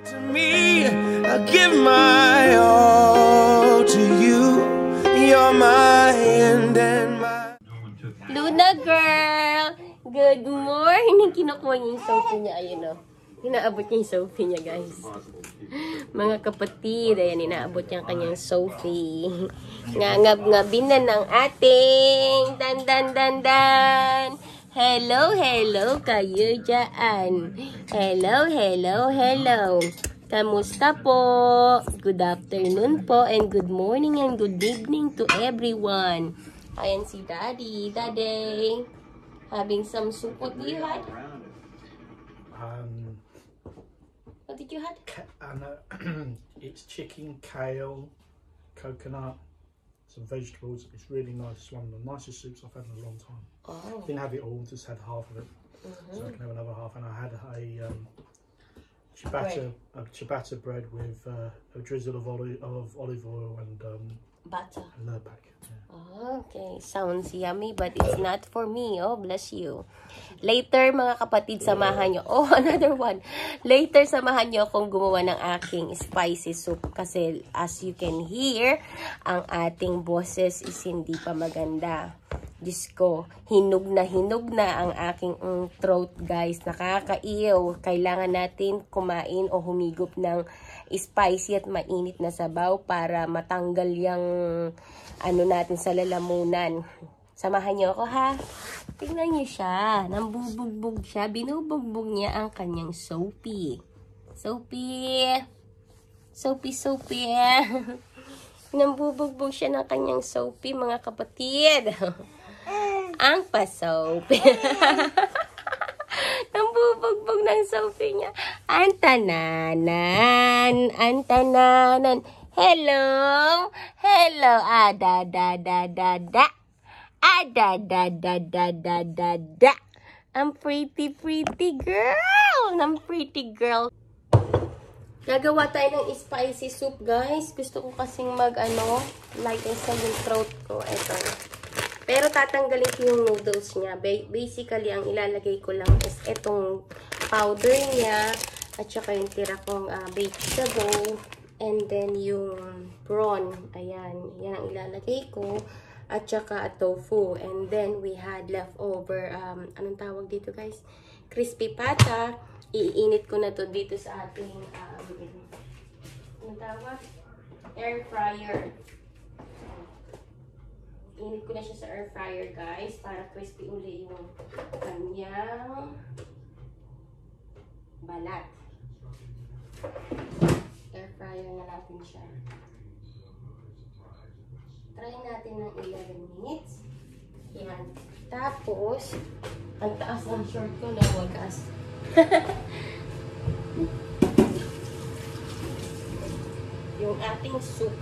To me, I give my all to you. You're my end and my. Luna girl! Good morning! Kinukuha niya yung soapy niya. Ayun o. Inaabot niya yung soapy niya, guys. Mga kapatid, ayan, inaabot niya ang kanyang soapy. Ngangab-ngabin na ng ating dan dan dan dan. Hello, hello kayo dyan. Hello, hello, hello. Kamusta po? Good afternoon po and good morning and good evening to everyone. Ayan si Daddy. Daddy, having some soup. What do you had? Um, What did you had? uh, it's chicken, kale, coconut, some vegetables. It's really nice. It's one of the nicest soups I've had in a long time. Oh. Didn't have it all, just had half of it. So I can have another half. And I had a um, ciabatta, a ciabatta bread with uh, a drizzle of olive, of olive oil and um, Butter. a lurpak. Yeah. Okay, sounds yummy but it's not for me. Oh, bless you. Later, mga kapatid, samahan nyo. Oh, another one. Later, samahan nyo akong gumawa ng aking spicy soup. Kasi, as you can hear, ang ating boses is hindi pa maganda. Diyos ko, hinog na hinog na ang aking mm, throat, guys. Nakakaiyaw. Kailangan natin kumain o humigop ng spicy at mainit na sabaw para matanggal yung ano natin sa lalamunan. Samahan niyo ako ha. Tingnan niyo siya. Nambubugbog siya. Binubugbog niya ang kanyang soapy. Soapy. Soapy, soapy. Nambubugbog siya ng kanyang soapy, mga kapatid. ang pa-soapy. Nambubugbog ng soapy niya. Antananan, antananan. Hello, hello, ah, da, da, da, da, da. Da, da, da, da, da, da, da. Pretty, pretty girl. Ang pretty girl. Gagawa tayo ng spicy soup, guys. Gusto ko kasing mag, ano, lighten sa yung throat ko. Ito. Pero tatanggalin ko yung noodles niya. Ba- basically, ang ilalagay ko lang is itong powder niya at saka yung tira kong uh, vegetable and then yung prawn. Ayan. Yan ang ilalagay ko. At saka a tofu. And then we had leftover, um, anong tawag dito guys? Crispy pata. Iinit ko na to dito sa ating, um, anong tawag? Air fryer. Init ko na siya sa air fryer, guys, para crispy uli yung kanyang balat. Air fryer na natin siya. Try natin ng 11 minutes. Yan. Tapos, ang taas ng short ko na wagas. yung ating soup.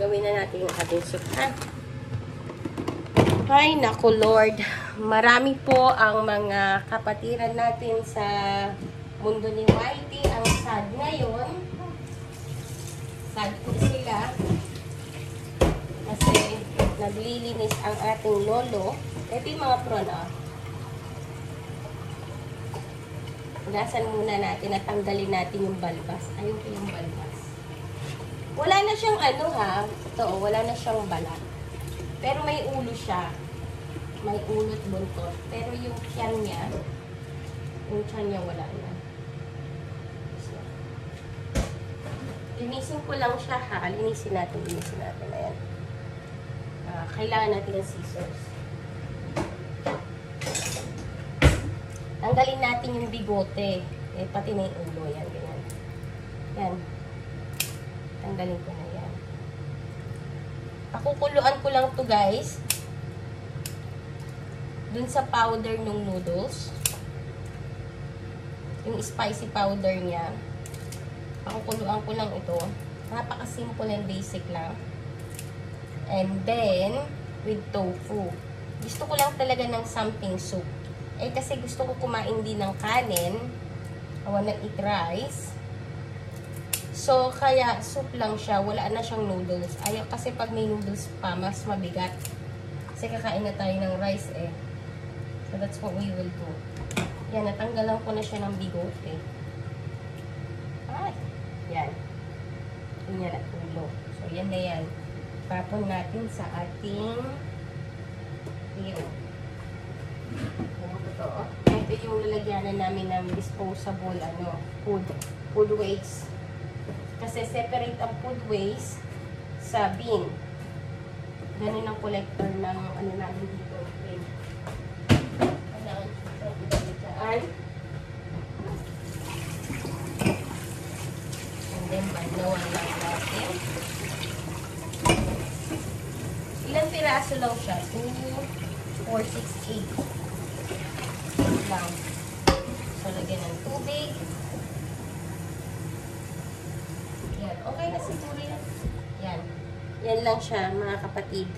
Gawin na natin yung ating soup, ha? Ay, naku Lord. Marami po ang mga kapatiran natin sa mundo ni Whitey. Ang sad ngayon. Sad po sila. Kasi naglilinis ang ating lolo. Ito yung mga prawn. Ugasan muna natin at tanggalin natin yung balbas. Ayun ko yung balbas. Wala na siyang ano ha. Ito, oh, wala na siyang balat. Pero may ulo siya. May ulo at buntot. Pero yung tiyan niya, yung tiyan niya wala na. Linisin ko lang siya ha. Linisin natin, linisin natin. Ayan. Ah, kailangan natin ng scissors. Tanggalin natin yung bigote. Eh, pati na yung ulo. Yan, ganyan. Yan. Tanggalin ko. Pakukuluan ko lang to guys. Dun sa powder ng noodles. Yung spicy powder niya. Pakukuluan ko lang ito. Napaka-simple and basic lang. And then, with tofu. Gusto ko lang talaga ng something soup. Eh, kasi gusto ko kumain din ng kanin. I wanna eat rice. So, kaya soup lang siya. Wala na siyang noodles. Ayaw kasi pag may noodles pa, mas mabigat. Kasi kakain na tayo ng rice eh. So, that's what we will do. Yan, natanggalan ko na siya ng bigote. Ay! niya natulog. So, yan na yan. Tapon natin sa ating iyo. Ano po to? Ito yung lalagyanan namin ng disposable ano, food, food waste. Kasi separate ang food waste sa bin. Ganun ang collector ng ano namin dito. bin. And then, banlawan lang natin. Ilang piraso lang siya? 2, 4, 6, 8. Ito lang. So, lagyan ng tubig. Yan. Okay na siguro yan. Yan. Yan lang siya, mga kapatid.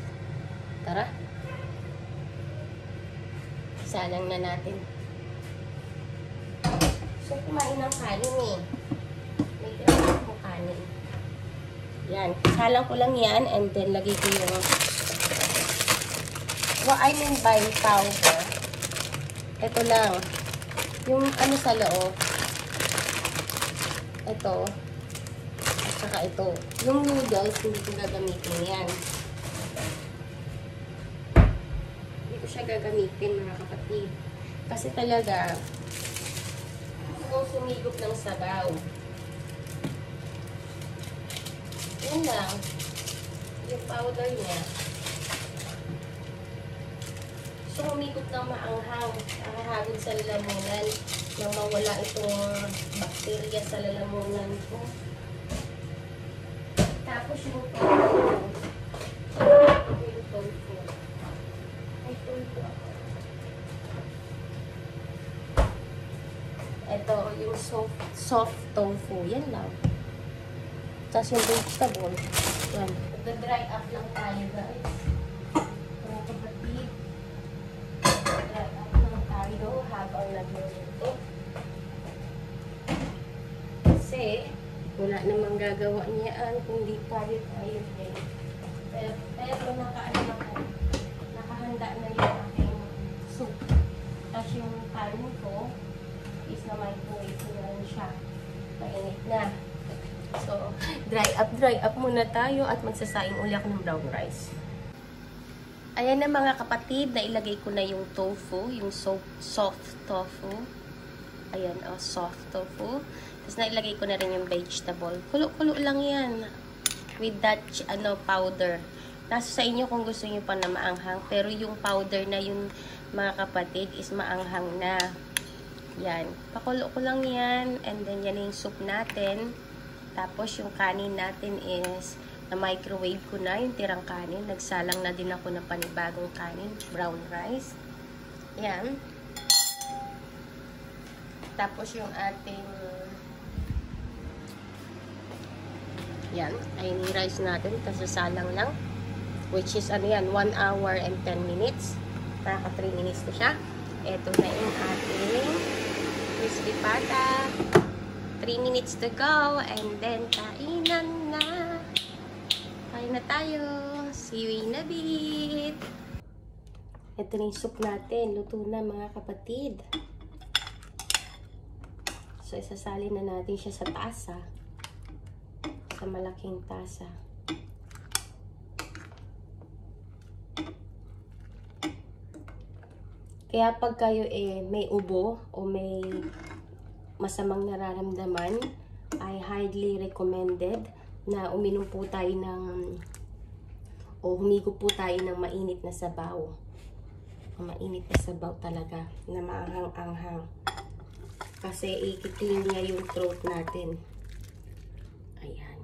Tara. Salang na natin. So, kumain ng kanin eh. May kailangan akong kanin. Yan. Salang ko lang yan and then lagay ko yung what I mean by powder. Ito lang. Yung ano sa loob. Ito. At saka ito. Yung noodles, hindi ko gagamitin yan. Hindi ko siya gagamitin mga kapatid. Kasi talaga, gusto kong sumigop ng sabaw. Yun lang. Yung powder niya. So, humigop ng maanghang. Nakahagod sa lalamunan. Nang mawala itong bakterya sa lalamunan ko. Tapos yung tofu. Yung tofu. Ay, tofu ako. Ito, yung soft, soft tofu. Yan lang. Tapos yung vegetable. Yan. Nag-dry up lang tayo, guys. Mga kapatid. Dry up lang tayo habang nagluluto. Kasi, wala namang gagawa niyan kung di tayo tayo din. Pero, pero nakaano na po. Nakahanda na yung aking soup. Tapos yung kanin ko is na microwave ko na siya. Mainit na. So, dry up, dry up muna tayo at magsasaing uli ako ng brown rice. Ayan na mga kapatid, nailagay ko na yung tofu, yung so, soft tofu. Ayan, oh, soft tofu. Tapos nailagay ko na rin yung vegetable. Kulo-kulo lang yan. With that, ano, powder. Nasa sa inyo kung gusto niyo pa na maanghang. Pero yung powder na yun, mga kapatid, is maanghang na. Yan. Pakulo ko lang yan. And then, yan yung soup natin. Tapos, yung kanin natin is na microwave ko na yung tirang kanin. Nagsalang na din ako ng panibagong kanin. Brown rice. Yan. Tapos, yung ating yan. Ay, rice natin. Tapos, salang lang. Which is, ano yan, 1 hour and 10 minutes. Naka 3 minutes na siya. Ito na yung ating crispy pata. 3 minutes to go. And then, kainan na. Kain na tayo. See you in a bit. Ito na yung soup natin. Luto na mga kapatid. So, isasalin na natin siya sa tasa. Sa malaking tasa. Kaya pag kayo eh may ubo o may masamang nararamdaman, I highly recommended na uminom po tayo ng o humigo po tayo ng mainit na sabaw. Mainit na sabaw talaga na maanghang-anghang. Kasi i-clean niya yung throat natin. Ayan.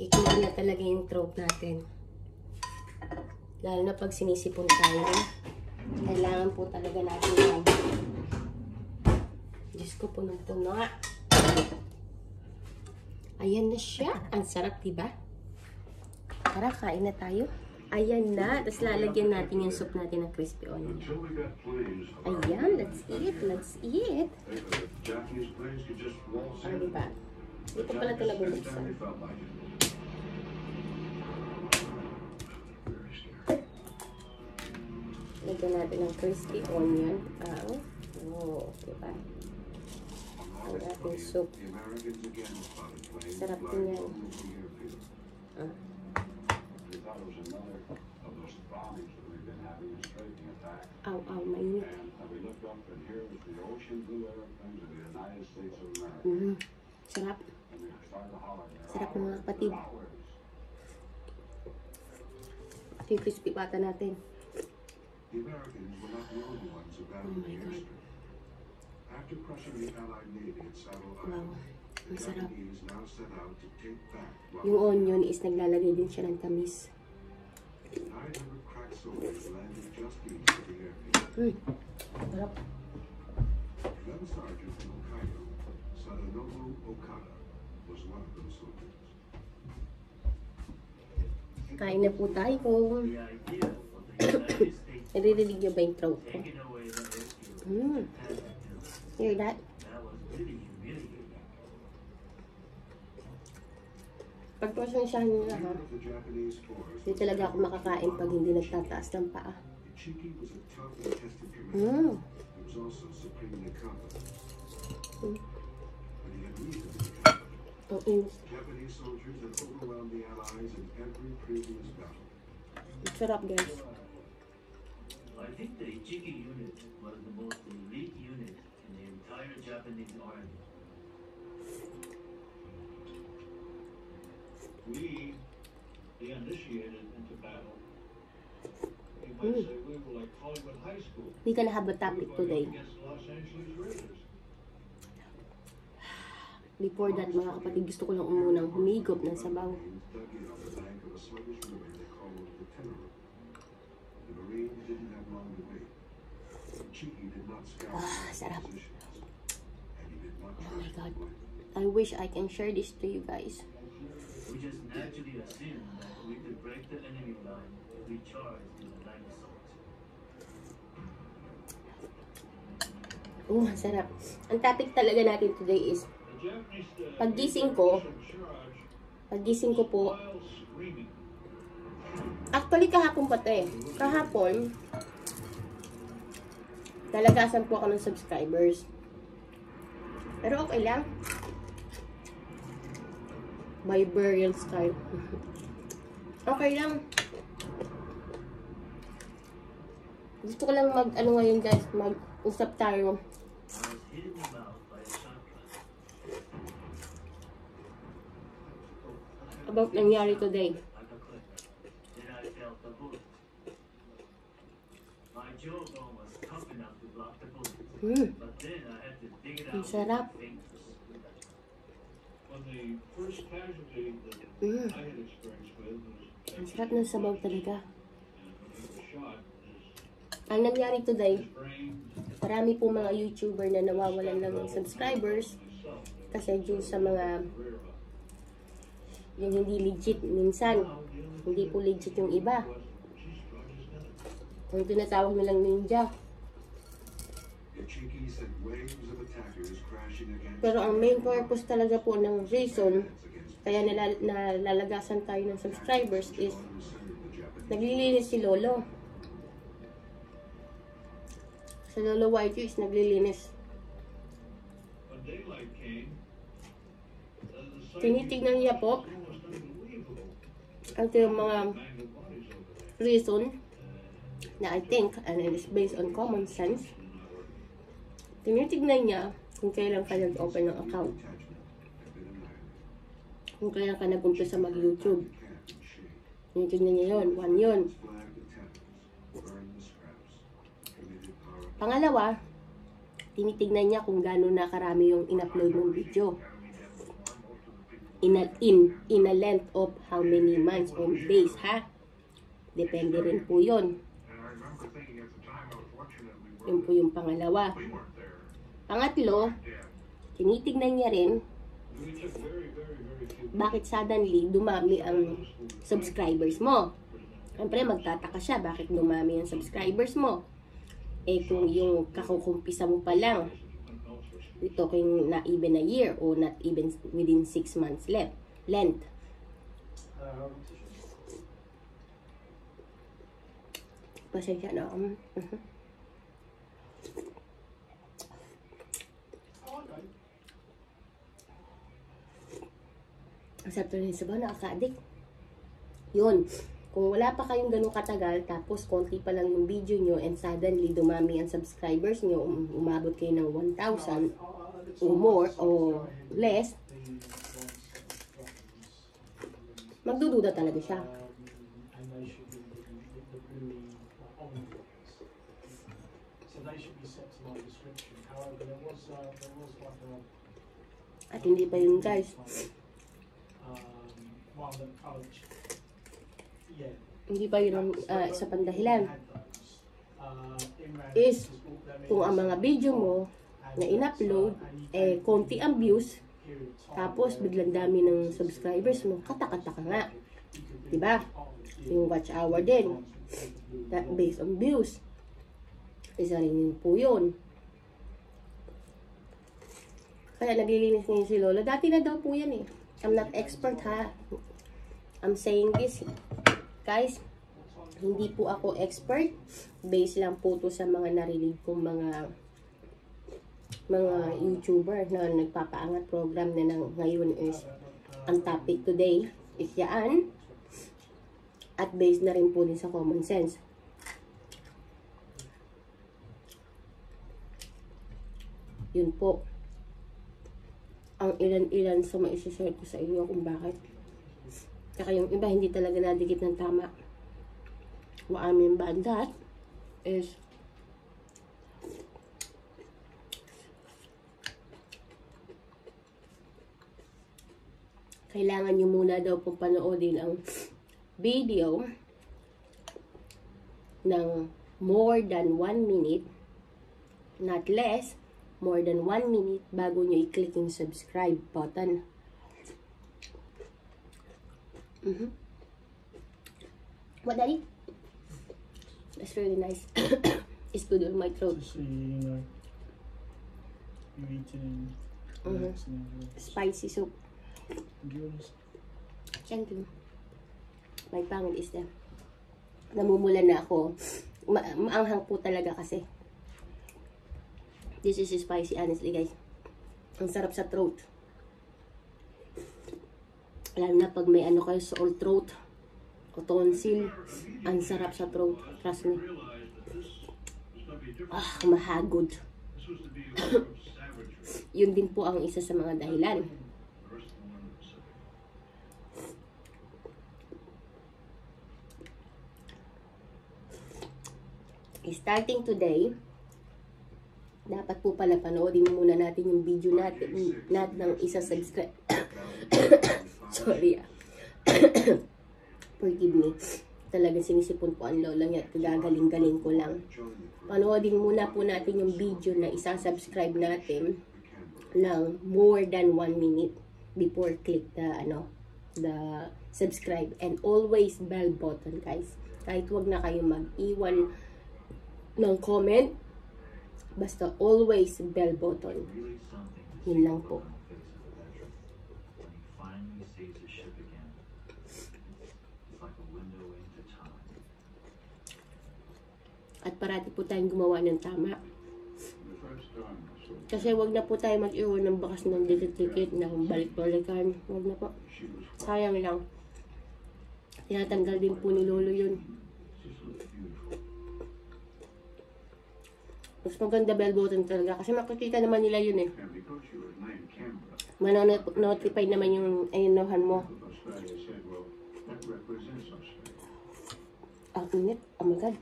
I-clean niya talaga yung throat natin. Lalo na pag sinisipon tayo. Kailangan po talaga natin yan. Diyos ko, punong-puno nga. Ayan na siya. Ang sarap, diba? Tara, kain na tayo. Ayan na. Tapos lalagyan natin yung soup natin ng crispy onion. Ayan, let's eat. Let's eat. Ano diba? Dito pala ito nabubuksan. Lagyan natin ng crispy onion. Ang, oh, diba? ang ating soup. Sarap din yan. Ah. Aw, aw, mainit. Mm, sarap. Sarap ng mga kapatid. Ito yung crispy pata natin. The Americans were not the only ones who battled Oh my the God. airstrip. After crushing the Allied Navy at Saddle Wow. Island, the Masarap. Japanese now set out to take back Yung onion is naglalagay din siya ng tamis. 900 crack soldiers landed just east of the airfield. Mm. Sarap. Gun Sergeant from Hokkaido, Sadanobu Okada, was one of those soldiers. Kain na po tayo. Naririnig niyo ba yung throat ko? Mm. Hear that? Pagpasensyahan niyo na ha. Hindi talaga ako makakain pag hindi nagtataas ng paa. Mm. Mm. Ang. Japanese soldiers had overwhelmed the Allies in every previous battle. Sarap guys. I think the Ichiki unit was the most elite unit in the entire Japanese army. we, the initiated into battle, you Mm. might say we were like Hollywood High School. We gonna have a topic We were today. Before that mga kapatid, gusto ko lang umunang humigop ng sabaw. Marines didn't have long to wait. Ichiki did not scout Ah, sarap. Oh my God. I wish I can share this to you guys. We just naturally assumed that we could break the enemy line if we charged with a line assault. Oh, sarap. Ang topic talaga natin today is, uh, Paggising ko, charge pagising ko po. Actually kahapon pa to eh. Kahapon, talagasan po ako ng subscribers. Pero okay lang. My burial scar. okay lang. Gusto ko lang mag, ano ngayon guys, mag-usap tayo. By. About nangyari today. Like a click. Then I felt the bullet. My jawbone was tough enough to block the bullet. Hmm. But then I had to dig it Ang out sarap. with my fingers. When the Mm. Experience with was Ang sarap ng sabaw talaga. Ang nangyari today, marami po mga YouTuber na nawawalan lang ng subscribers kasi due sa mga yung hindi legit minsan. Hindi po legit yung iba. was, she's drugged his gun. Ang tinatawag nilang ninja. Pero ang main purpose talaga po ng reason kaya nila, nalalagasan tayo ng subscribers is naglilinis si Lolo. Sa Lolo YG is naglilinis. Uh, Tinitignan niya po ang yung mga reason na I think, and it is based on common sense, tinitignan niya kung kailan ka nag-open ng account. Kung kailan ka nag-umpisa mag-YouTube. Tinitignan niya yun. One our Pangalawa, tinitignan niya kung gaano na karami yung in-upload ng video. In a, in, in a length of how many months or days, ha? Depende rin po yun. Yun po yung pangalawa. Pangatlo, tinitignan niya rin bakit suddenly dumami ang subscribers mo. Siyempre, magtataka siya bakit dumami ang subscribers mo. Eh kung yung kakukumpisa mo pa lang, we're talking not even a year or not even within 6 months left, length. Pasensya na. Um, mhm. Sarap talaga sa bahay, nakaka-addict. Yun. Kung wala pa kayong ganun katagal, tapos konti pa lang yung video nyo, and suddenly dumami ang subscribers nyo, um- umabot kayo ng 1,000 or more or less, magdududa talaga siya. At hindi pa yun guys. Kind of yeah. Hindi pa yun ang ah, isa pang dahilan. Uh, Is Kung ang mga video mo na in-upload, eh, konti ang views, tapos biglang dami ng subscribers mo, katakata ka nga. Diba? Yung watch hour din. That based on views. Isa rin yun po yun. Kaya naglilinis ngayon si Lola. Dati na daw po yan eh. I'm not expert ha. I'm saying this. Guys, hindi po ako expert. Based lang po to sa mga narinig kong mga mga YouTuber na nagpapaangat program na ng ngayon is ang topic today is yaan at based na rin po din sa common sense. Yun po. Ang ilan-ilan sa maisishare ko sa inyo kung bakit. Kaya yung iba hindi talaga nadikit ng tama. What I mean by that is kailangan nyo muna daw pong panoodin ang video ng more than 1 minute, not less, more than 1 minute bago nyo i-click yung subscribe button. Mhm. What, Daddy? That's really nice. it's good on my throat. So you know, eating Mhm. relaxing and Spicy soup. Thank you. My pangit is there. Namumula na ako. Ma maanghang po talaga kasi. This is spicy, honestly, guys. Ang sarap sa throat. Lalo na pag may ano kayo old throat o tonsil. Ang sarap sa throat. Trust me. Ah, mahagod. Yun din po ang isa sa mga dahilan. Starting today, dapat po pala panoodin muna natin yung video natin, natin ng isa subscribe. Sorry ah. Forgive me. Talagang sinisipon po ang lola niya at kagagaling-galing ko lang. Panoodin muna po natin yung video na isa subscribe natin ng more than 1 minute before click the ano the subscribe and always bell button guys kahit wag na kayo mag-iwan ng comment basta always bell button Yun lang po. on the face of the desert. When he finally sees the ship again, it's like a window into time. At parati po tayong gumawa ng tama. Kasi wag na po tayo mag-iwan ng bakas ng dikit-dikit ng balik-balikan wag na po. Sayang lang. Tinatanggal din po ni lolo yun. Mas maganda bell button talaga. Kasi makikita naman nila yun eh. Manonotify naman yung ayunohan mo ang init. Oh my god.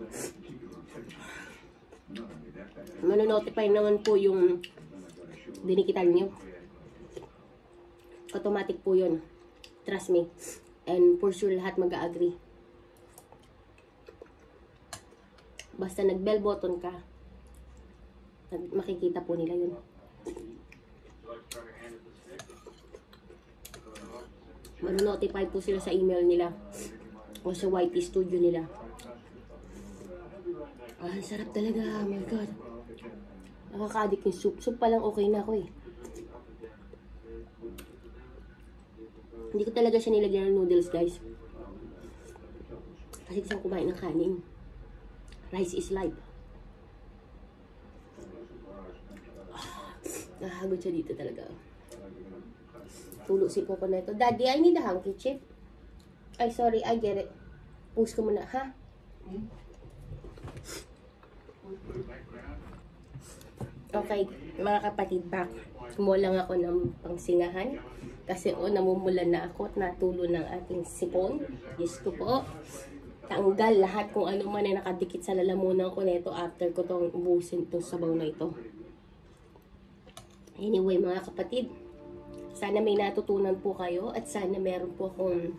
Manonotify naman po yung dinikitan nyo automatic po yun. Trust me. And for sure lahat mag-agree basta nag bell button ka makikita po nila yun. Manonotify po sila sa email nila o sa YT studio nila ah, sarap talaga oh my god nakaka-addict yung soup soup pa lang okay na ako eh Hindi ko talaga siya nilagyan ng noodles, guys. Kasi gusto ko kumain ng kanin. Rice is life. Ah, Nakahagod siya dito talaga. Tulo si Poco na ito. Daddy, I need a handkerchief. Ay, sorry, I get it. Post ko muna, ha? Okay, mga kapatid, back. Kumuha lang ako ng pangsingahan. Kasi o, namumulan na ako at natulo ng ating sipon. Diyos ko po. Tanggal lahat kung ano man ay nakadikit sa lalamunan ko nito after ko tong ubusin itong sabaw na ito. Anyway, mga kapatid, sana may natutunan po kayo at sana meron po akong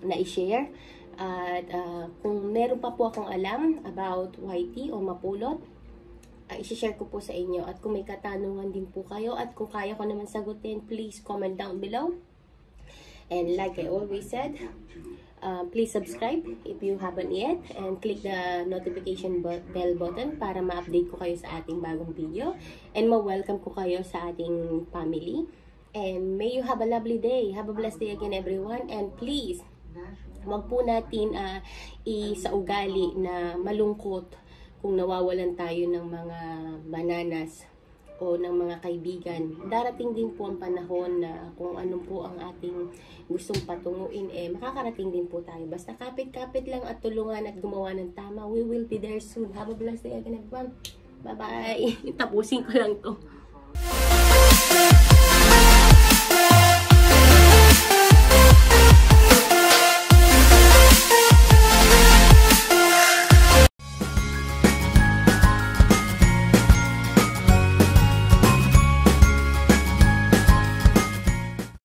na-share. At ah, kung meron pa po akong alam about YT o mapulot, uh, isi-share ko po sa inyo. At kung may katanungan din po kayo at kung kaya ko naman sagutin, please comment down below. And like I always said, uh, please subscribe if you haven't yet and click the notification bell button para ma-update ko kayo sa ating bagong video and ma-welcome ko kayo sa ating family. And may you have a lovely day. Have a blessed day again everyone. And please, wag po natin uh, isaugali na malungkot kung nawawalan tayo ng mga bananas o ng mga kaibigan. Darating din po ang panahon na kung ano po ang ating gustong patunguin, eh makakarating din po tayo. Basta kapit-kapit lang at tulungan at gumawa ng tama. We will be there soon. Have a blessed day again everyone. Bye-bye. Tapusin ko lang to.